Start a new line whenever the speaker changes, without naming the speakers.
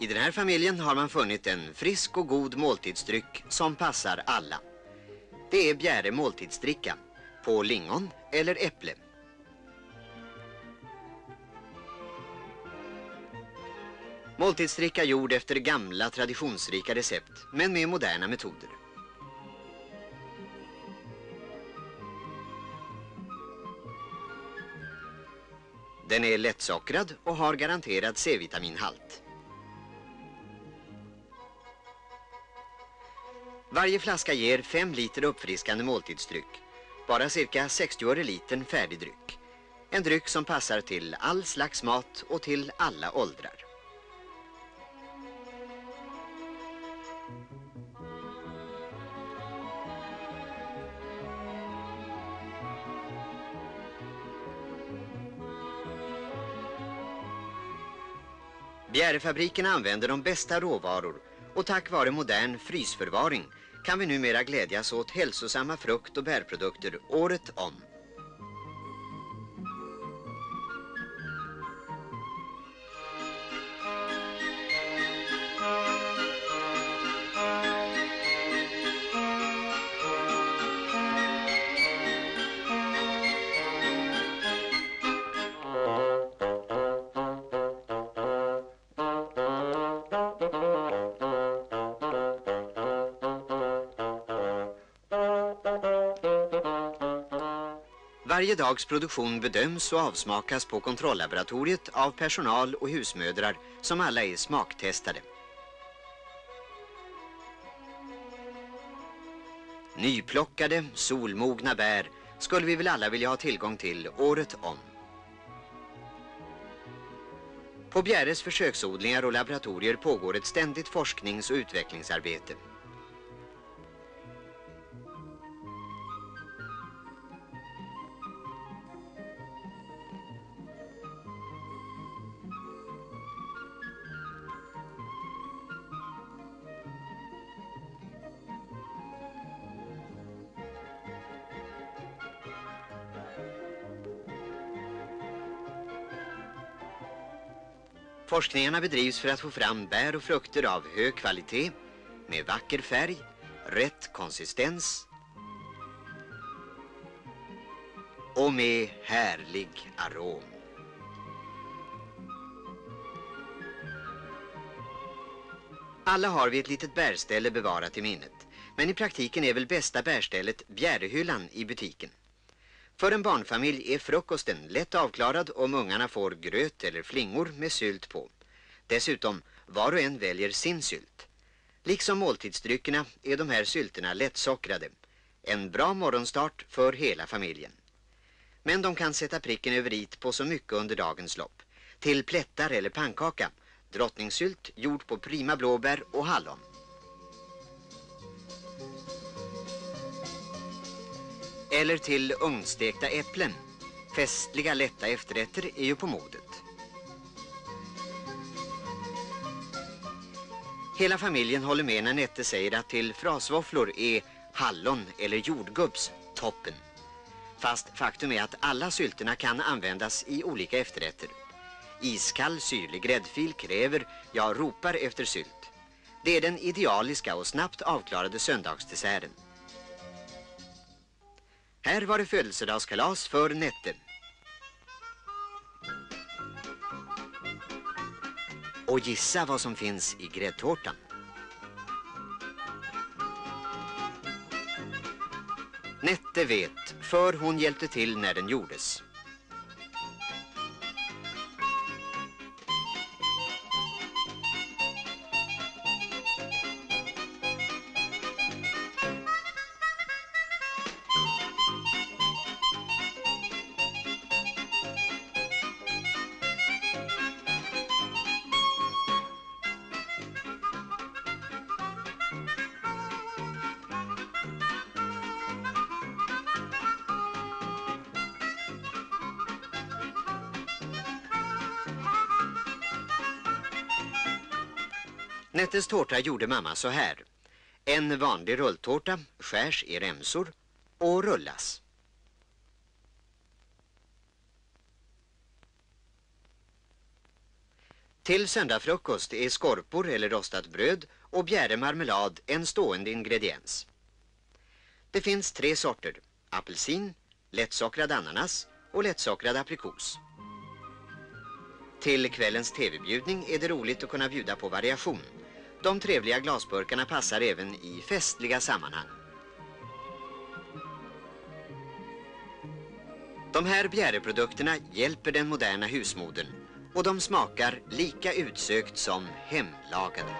I den här familjen har man funnit en frisk och god måltidsdryck som passar alla. Det är Bjäre måltidsdricka på lingon eller äpple. Måltidsdricka gjord efter gamla traditionsrika recept men med moderna metoder. Den är lättsockrad och har garanterad C-vitaminhalt. Varje flaska ger 5 liter uppfriskande måltidsdryck. Bara cirka 60 öre litern färdig. En dryck som passar till all slags mat och till alla åldrar. Bjärefabriken använder de bästa råvaror och tack vare modern frysförvaring kan vi numera glädjas åt hälsosamma frukt- och bärprodukter året om. Varje dags produktion bedöms och avsmakas på kontrolllaboratoriet av personal och husmödrar som alla är smaktestade. Nyplockade, solmogna bär skulle vi väl alla vilja ha tillgång till året om. På Bjäres försöksodlingar och laboratorier pågår ett ständigt forsknings- och utvecklingsarbete. Forskningarna bedrivs för att få fram bär och frukter av hög kvalitet, med vacker färg, rätt konsistens och med härlig arom. Alla har vi ett litet bärställe bevarat i minnet, men i praktiken är väl bästa bärstället Bjärehyllan i butiken. För en barnfamilj är frukosten lätt avklarad om ungarna får gröt eller flingor med sylt på. Dessutom, var och en väljer sin sylt. Liksom måltidsdryckerna är de här sylterna lättsockrade. En bra morgonstart för hela familjen. Men de kan sätta pricken över it på så mycket under dagens lopp. Till plättar eller pannkaka, drottningsylt gjord på prima blåbär och hallon. Eller till ugnstekta äpplen. Festliga lätta efterrätter är ju på modet. Hela familjen håller med när Nette säger att till frasvåfflor är hallon eller jordgubbs toppen. Fast faktum är att alla sylterna kan användas i olika efterrätter. Iskall syrlig gräddfil kräver, jag ropar efter sylt. Det är den idealiska och snabbt avklarade söndagsdesserten. Här var det födelsedagskalas för Nette. Och gissa vad som finns i gräddtårtan. Nette vet, för hon hjälpte till när den gjordes. Nettes tårta gjorde mamma så här. En vanlig rulltårta skärs i remsor och rullas. Till söndagfrukost är skorpor eller rostat bröd och bjäre marmelad en stående ingrediens. Det finns tre sorter, apelsin, lättsockrad ananas och lättsockrad aprikos. Till kvällens tv-bjudning är det roligt att kunna bjuda på variation. De trevliga glasburkarna passar även i festliga sammanhang. De här bjäreprodukterna hjälper den moderna husmodern och de smakar lika utsökt som hemlagade.